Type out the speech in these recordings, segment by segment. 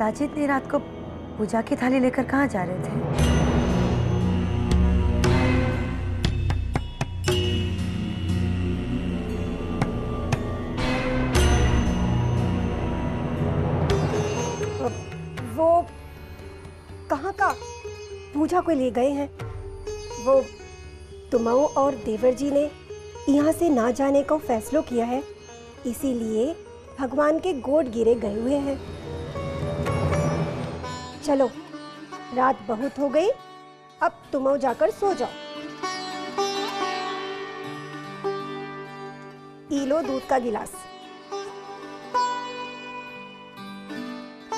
पिताजी इतनी रात को पूजा की थाली लेकर कहाँ जा रहे थे? वो कहाँ का पूजा को ले गए हैं? वो तुमऊ और देवर जी ने यहाँ से ना जाने का फैसलो किया है, इसीलिए भगवान के गोद गिरे गए हुए हैं। चलो। रात बहुत हो गई, अब तुम जाकर सो जाओ। लो दूध का गिलास।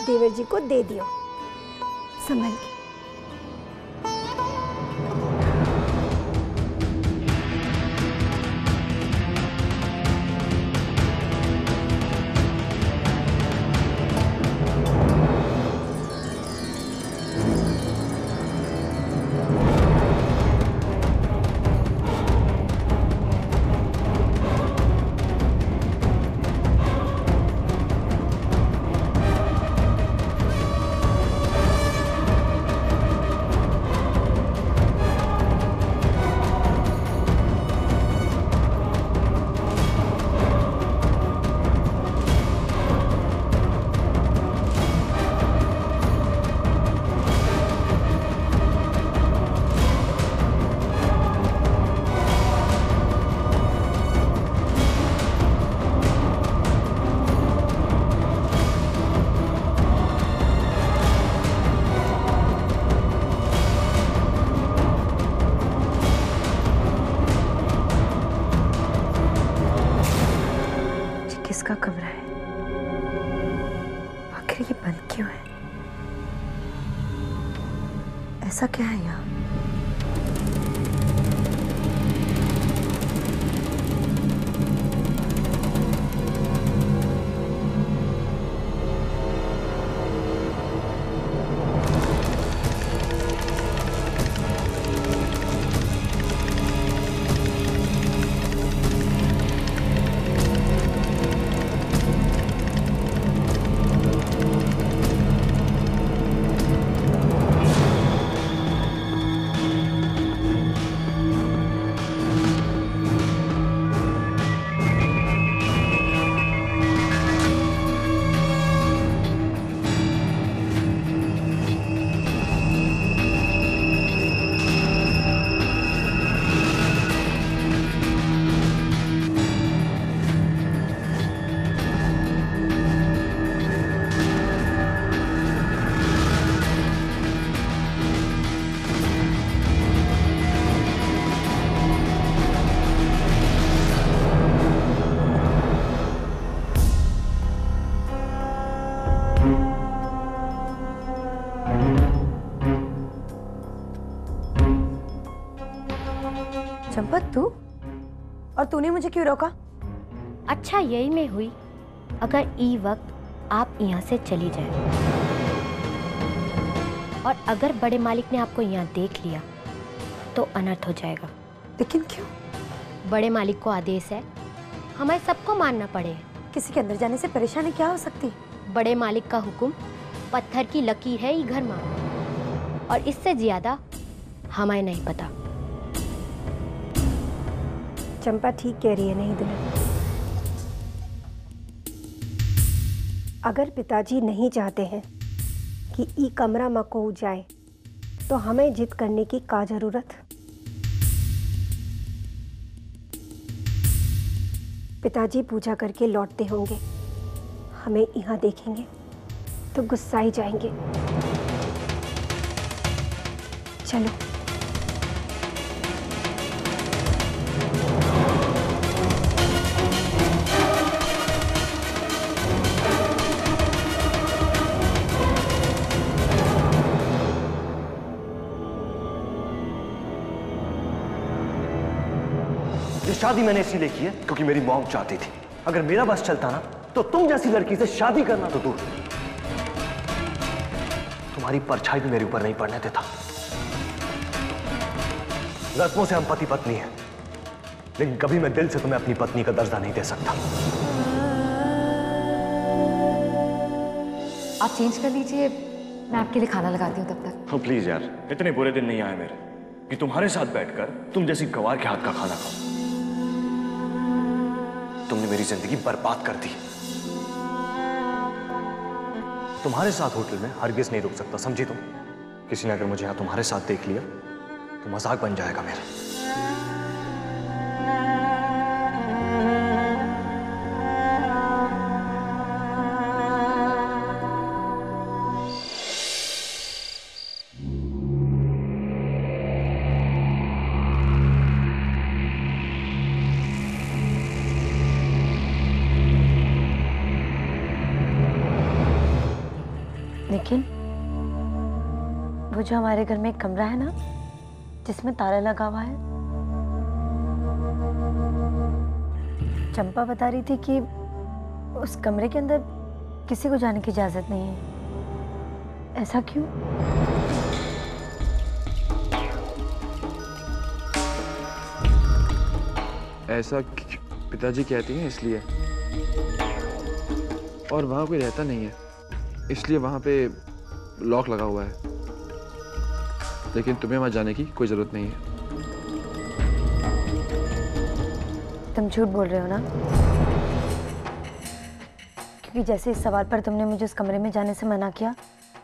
देवर जी को दे दियो। संभल के। ऐसा क्या है यहाँ? तू? और तूने मुझे क्यों रोका? अच्छा यही में हुई। अगर ई वक्त आप यहाँ से चली जाए। और अगर बड़े मालिक ने आपको यहाँ देख लिया तो अनर्थ हो जाएगा। लेकिन क्यों? बड़े मालिक को आदेश है हमें सबको मानना पड़े। किसी के अंदर जाने से परेशानी क्या हो सकती? बड़े मालिक का हुक्म पत्थर की लकीर है ये घर मानो और इससे ज़्यादा हमें नहीं पता। चंपा ठीक कह रही है, नहीं दुल्हन अगर पिताजी नहीं चाहते हैं कि ई कमरा मको जाए तो हमें जिद करने की का ज़रूरत? पिताजी पूजा करके लौटते होंगे। हमें यहाँ देखेंगे तो गुस्सा ही जाएँगे। चलो। शादी मैंने इसीलिए की है क्योंकि मेरी मॉम चाहती थी। अगर मेरा बस चलता ना तो तुम जैसी लड़की से शादी करना तो दूर। तुम्हारी परछाई भी मेरे ऊपर नहीं पड़ने देता। रस्मों से हम पति पत्नी हैं लेकिन कभी मैं दिल से तुम्हें अपनी पत्नी का दर्जा नहीं दे सकता। आप चेंज कर लीजिए मैं आपके लिए खाना लगाती हूँ तब तक। हाँ प्लीज़ यार इतने बुरे दिन नहीं आए मेरे कि तुम्हारे साथ बैठकर तुम जैसी गवार के हाथ का खाना खाओ। मेरी ज़िंदगी बर्बाद कर दी। तुम्हारे साथ होटल में हरगिज नहीं रुक सकता, समझी तुम? किसी ने अगर मुझे यहाँ तुम्हारे साथ देख लिया तो मज़ाक बन जाएगा मेरा। हमारे घर में एक कमरा है ना, जिसमें ताला लगा हुआ है? चंपा बता रही थी कि उस कमरे के अंदर किसी को जाने की इजाज़त नहीं है। ऐसा क्यों? ऐसा पिताजी कहती हैं इसलिए। और वहाँ कोई रहता नहीं है। इसलिए वहाँ पे लॉक लगा हुआ है। लेकिन तुम्हें वहाँ जाने की कोई ज़रूरत नहीं है। तुम झूठ बोल रहे हो ना? क्योंकि जैसे इस सवाल पर तुमने मुझे उस कमरे में जाने से मना किया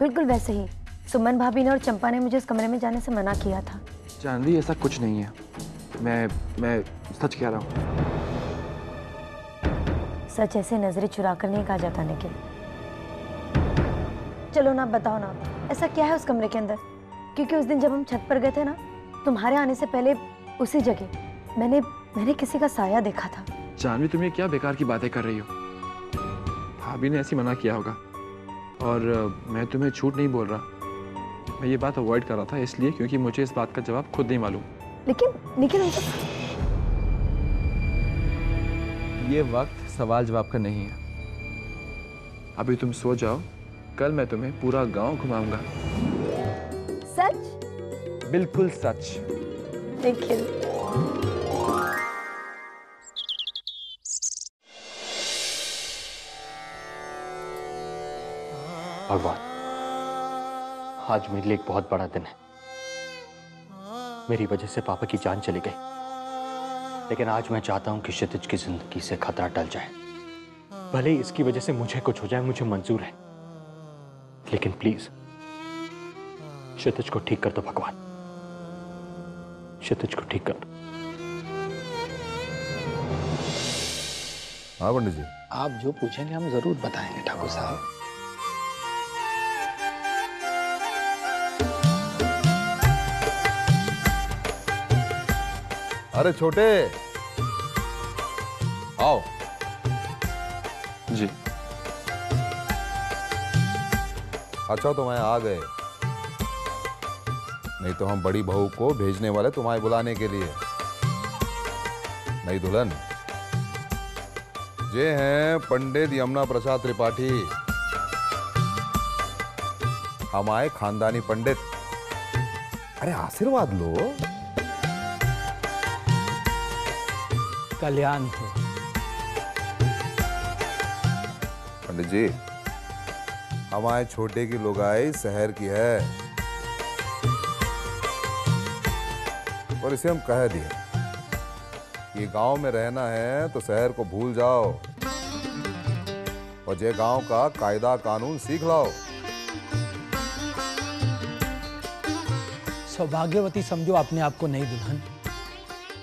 बिल्कुल वैसे ही। सुमन भाभी ने और चंपा ने मुझे उस कमरे में जाने से मना किया था। जानवी ऐसा कुछ नहीं है। मैं मैं सच कह रहा हूँ। सच ऐसे नज़रें चुरा कर नहीं कहा जाता निखिल। चलो ना बताओ ना ऐसा क्या है उस कमरे के अंदर? क्योंकि उस दिन जब हम छत पर गए थे ना तुम्हारे आने से पहले उसी जगह मैंने मैंने किसी का साया देखा था। जानवी तुम ये क्या बेकार की बातें कर रही हो? भाभी ने ऐसी मना किया होगा। और मैं तुम्हें झूठ नहीं बोल रहा। मैं ये बात अवॉइड कर रहा था इसलिए क्योंकि मुझे इस बात का जवाब खुद नहीं मालूम। लेकिन निखिल उनको ये वक्त सवाल जवाब का नहीं है। अभी तुम सो जाओ। कल मैं तुम्हें पूरा गाँव घुमाऊँगा। बिल्कुल सच। निखिल भगवान आज मेरे लिए एक बहुत बड़ा दिन है। मेरी वजह से पापा की जान चली गई। लेकिन आज मैं चाहता हूँ कि क्षितिज की ज़िंदगी से खतरा टल जाए। भले ही इसकी वजह से मुझे कुछ हो जाए मुझे मंजूर है। लेकिन प्लीज़ क्षितिज को ठीक कर दो भगवान। क्षितिज को ठीक कर हाँ पंडित जी। आप जो पूछेंगे हम ज़रूर बताएँगे ठाकुर साहब। अरे छोटे। आओ। जी। अच्छा तो मैं आ गए। नहीं तो हम बड़ी बहू को भेजने वाले तुम्हारे बुलाने के लिए। नहीं दुल्हन। ये हैं पंडित यमुना प्रसाद त्रिपाठी। हम आए खानदानी पंडित। अरे आशीर्वाद लो। कल्याण हो। पंडित जी हमारे छोटे की लुगाई शहर की है। और इसे हम कह दिए। कि गाँव में रहना है तो शहर को भूल जाओ। और जे गाँव का कायदा कानून सीख लाओ। सौभाग्यवती समझो अपने आप को नई दुल्हन।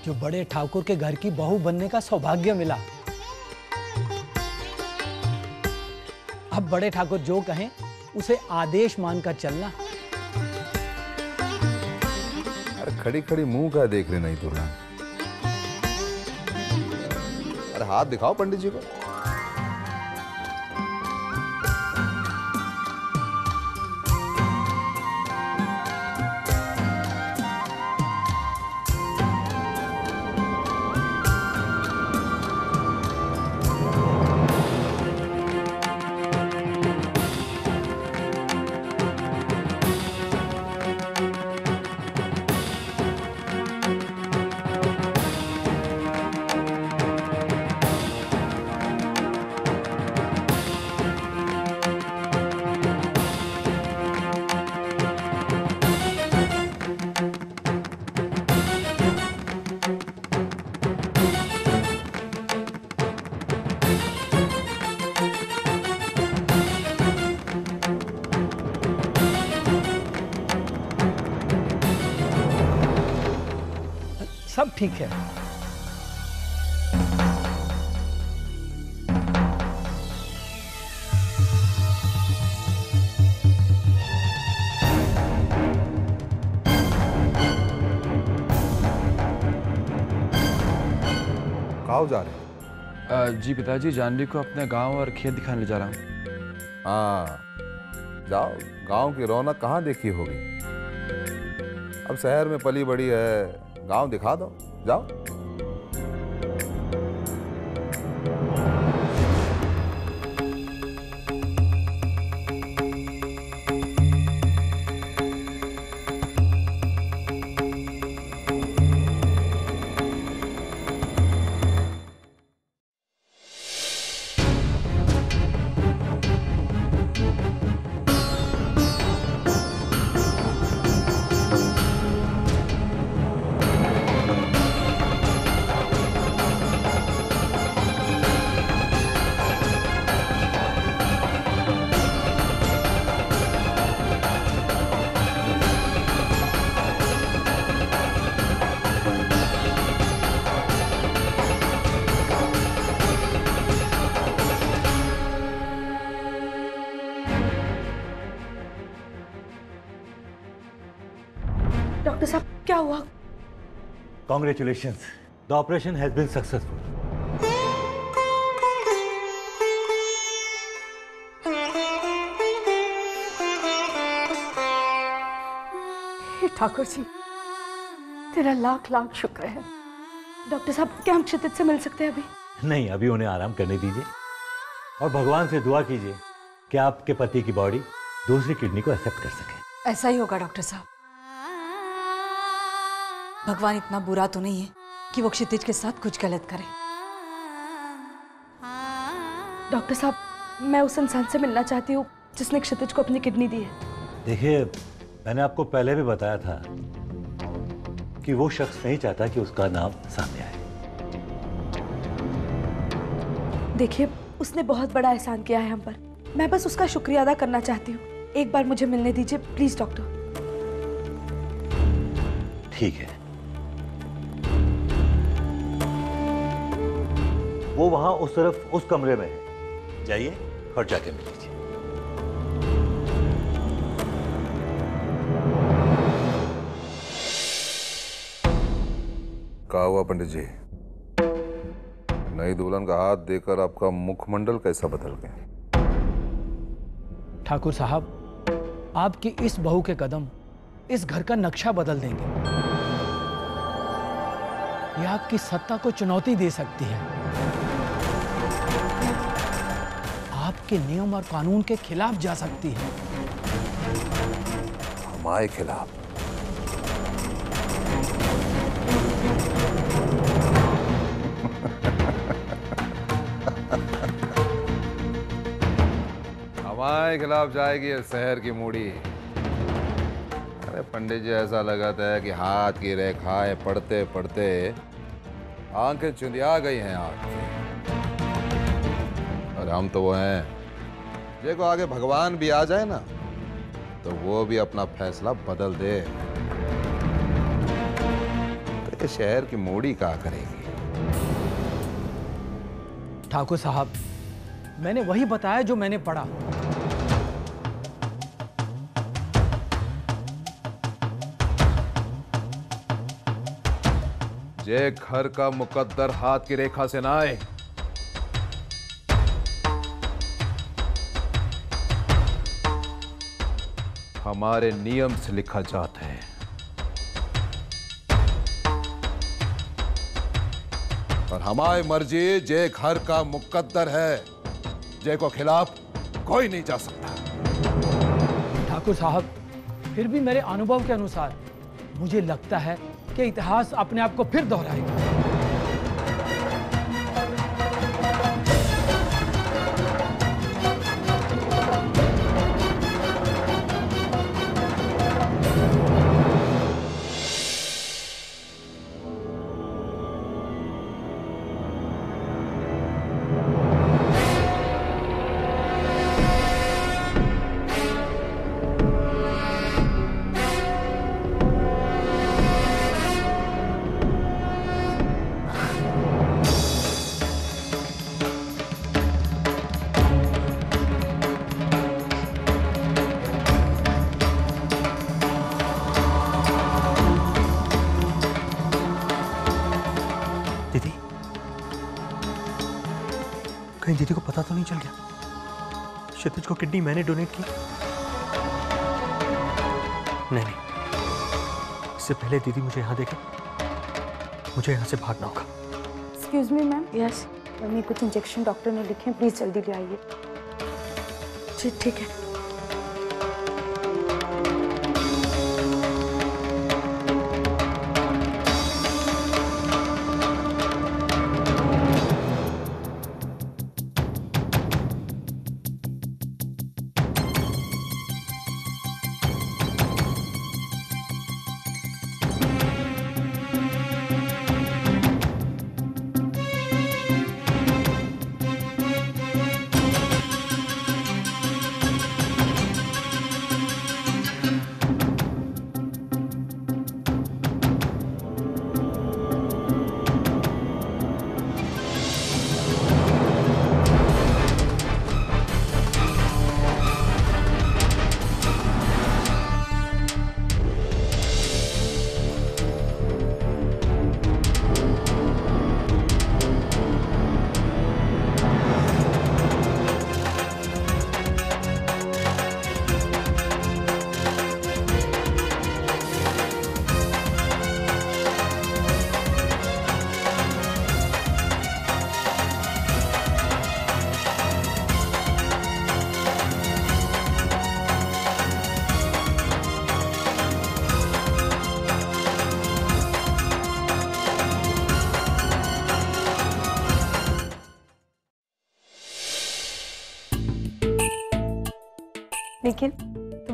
जो बड़े ठाकुर के घर की बहू बनने का सौभाग्य मिला। अब बड़े ठाकुर जो कहें, उसे आदेश मानकर चलना। खड़ी खड़ी मुँह का देख रहे नहीं दुल्हन अरे हाथ दिखाओ पंडित जी को। ठीक है। कहाँ जा रहे हैं? जी पिताजी जानवी को अपने गाँव और खेत दिखाने ले जा रहा हूँ। हाँ जाओ गाँव की रौनक कहाँ देखी होगी? अब शहर में पली बड़ी है गाँव दिखा दो। जाओ डॉक्टर साहब क्या हुआ? Congratulation The operation has been successful. हे ठाकुर जी तेरा लाख लाख शुक्र है। डॉक्टर साहब क्या हम क्षितिज से मिल सकते हैं अभी? नहीं अभी उन्हें आराम करने दीजिए। और भगवान से दुआ कीजिए कि आपके पति की बॉडी दूसरी किडनी को एक्सेप्ट कर सके। ऐसा ही होगा डॉक्टर साहब। भगवान इतना बुरा तो नहीं है कि वो क्षितिज के साथ कुछ गलत करे। डॉक्टर साहब मैं उस इंसान से मिलना चाहती हूँ जिसने क्षितिज को अपनी किडनी दी है। देखिए मैंने आपको पहले भी बताया था कि वो शख्स नहीं चाहता कि उसका नाम सामने आए। देखिए उसने बहुत बड़ा एहसान किया है हम पर। मैं बस उसका शुक्रिया अदा करना चाहती हूँ। एक बार मुझे मिलने दीजिए प्लीज़ डॉक्टर। ठीक है। वो वहाँ उस तरफ़ उस कमरे में है। जाइए और जाके मिल लीजिए। कहा हुआ पंडित जी? नई दुल्हन का हाथ देकर आपका मुखमंडल कैसा बदल गया? ठाकुर साहब आपकी इस बहू के कदम इस घर का नक्शा बदल देंगे। यह आपकी सत्ता को चुनौती दे सकती है। आपके नियम और कानून के खिलाफ जा सकती है। हमारे खिलाफ। हमारे खिलाफ जाएगी ये शहर की मूड़ी अरे पंडित जी ऐसा लगाता है कि हाथ की रेखाएँ पढ़ते पढ़ते आँखें चुंदिया गई हैं आपकी और हम तो वो हैं। देखो आगे भगवान भी आ जाए ना तो वो भी अपना फैसला बदल दे। तो ये शहर की मूड़ी कहा करेगी? ठाकुर साहब मैंने वही बताया जो मैंने पढ़ा। जे घर का मुकद्दर हाथ की रेखा से ना आए। हमारे नियम से लिखा जाता है। और हमारी मर्ज़ी, जे घर का मुकद्दर है, जे को खिलाफ कोई नहीं जा सकता। ठाकुर साहब, फिर भी मेरे अनुभव के अनुसार मुझे लगता है कि इतिहास अपने आप को फिर दोहराएगा। तो नहीं चल गया। क्षितिज को किडनी मैंने डोनेट की। नहीं नहीं। इससे पहले दीदी मुझे यहाँ देखे। मुझे यहाँ से भागना होगा। Excuse me ma'am yes mummy कुछ इंजेक्शन डॉक्टर ने लिखे हैं। प्लीज़ जल्दी ले आइए। जी ठीक है।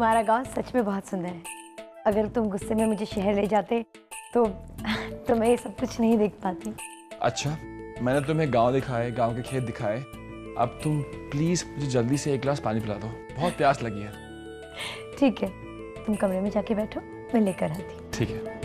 तुम्हारा गाँव सच में बहुत सुंदर है। अगर तुम गुस्से में मुझे शहर ले जाते तो तो मैं ये सब कुछ नहीं देख पाती। अच्छा मैंने तुम्हें गाँव दिखाए गाँव के खेत दिखाए। अब तुम प्लीज़ मुझे जल्दी से एक गिलास पानी पिला दो। बहुत प्यास लगी है। ठीक है तुम कमरे में जाके बैठो मैं लेकर आती ठीक है।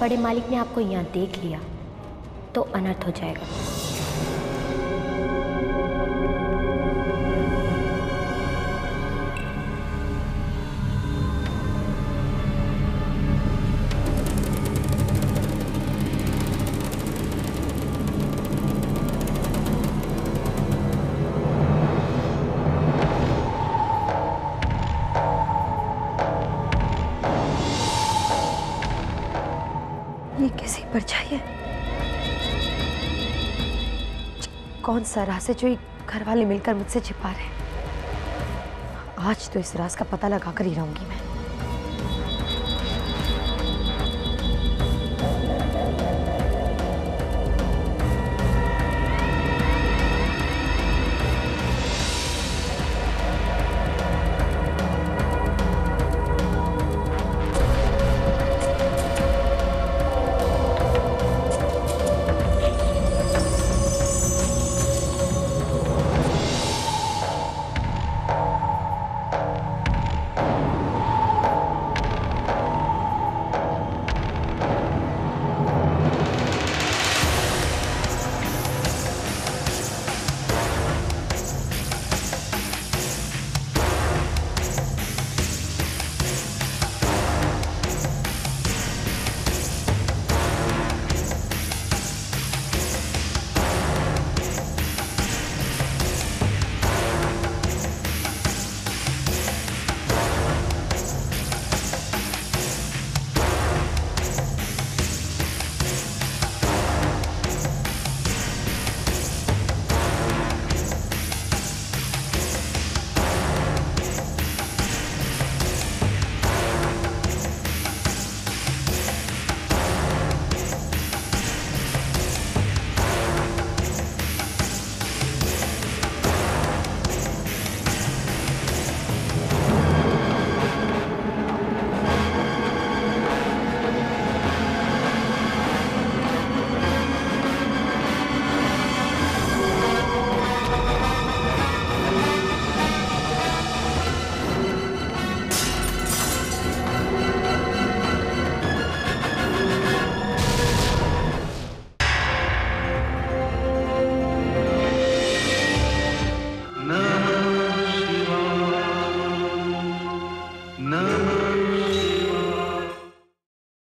बड़े मालिक ने आपको यहाँ देख लिया तो अनर्थ हो जाएगा। कौन सा राज है जो ये घर वाले मिलकर मुझसे छिपा रहे आज तो इस राज का पता लगा कर ही रहूँगी मैं।